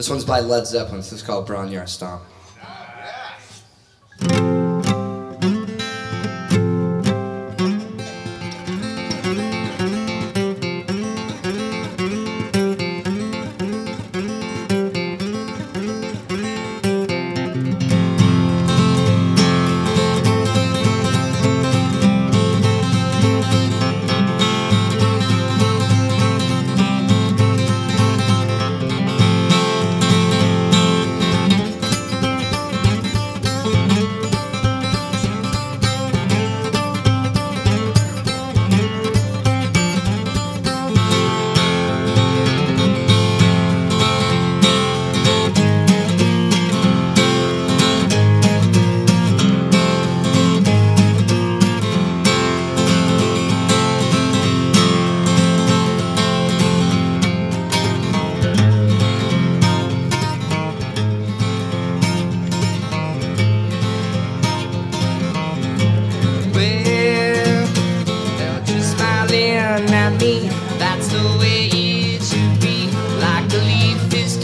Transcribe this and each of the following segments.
This one's by Led Zeppelin. This is called Your Stomp.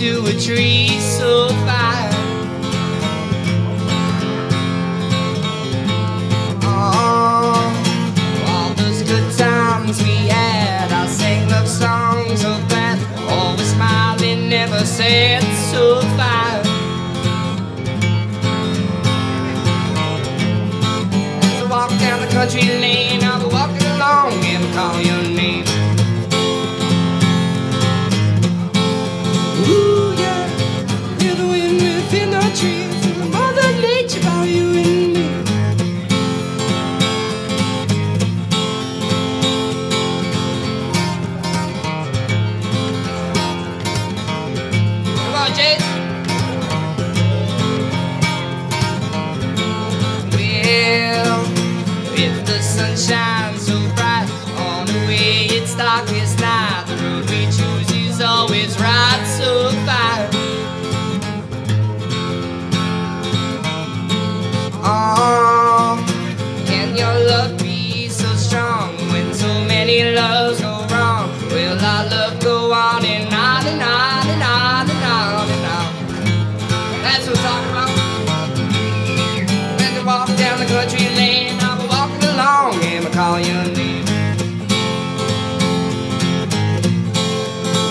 To a tree, so fine. Oh, all those good times we had. I sang love songs of that. Always smiling, never said so fine. As I walk down the country lane, I'll be walking along and call your name. Within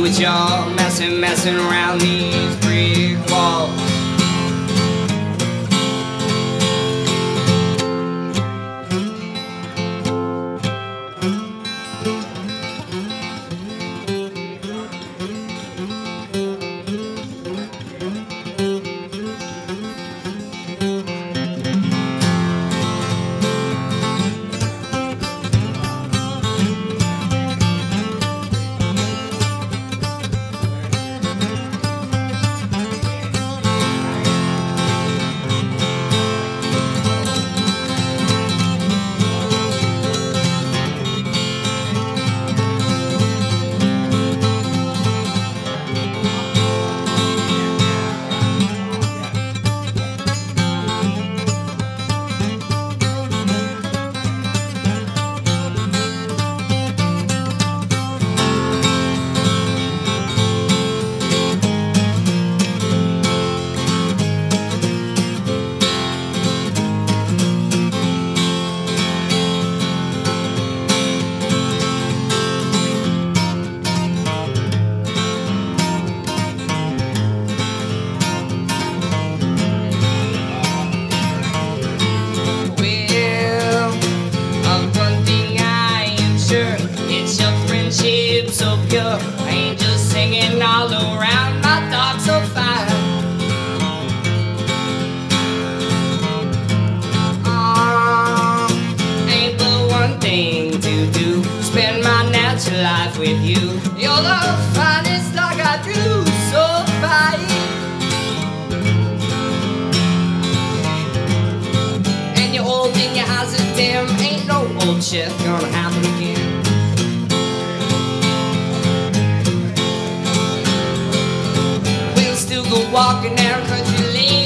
what y'all messing, messing around these brick walls. singing all around my thoughts so fine. Um, ain't the one thing to do, spend my natural life with you. You're the finest dog I do, so fine. And you're old and your eyes are dim, ain't no old shit gonna happen go walking down country lanes. Hear